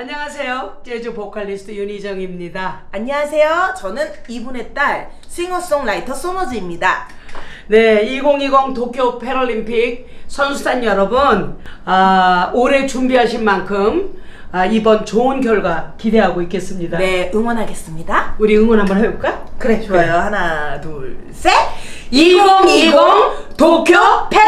안녕하세요. 재즈 보컬리스트 윤희정입니다. 안녕하세요. 저는 이분의 딸 싱어송라이터 소노즈입니다. 네, 2020 도쿄 패럴림픽 선수단 여러분, 아, 올해 준비하신 만큼 아, 이번 좋은 결과 기대하고 있겠습니다. 네, 응원하겠습니다. 우리 응원 한번 해볼까? 그래, 네. 좋아요. 하나, 둘, 셋. 2020 도쿄 패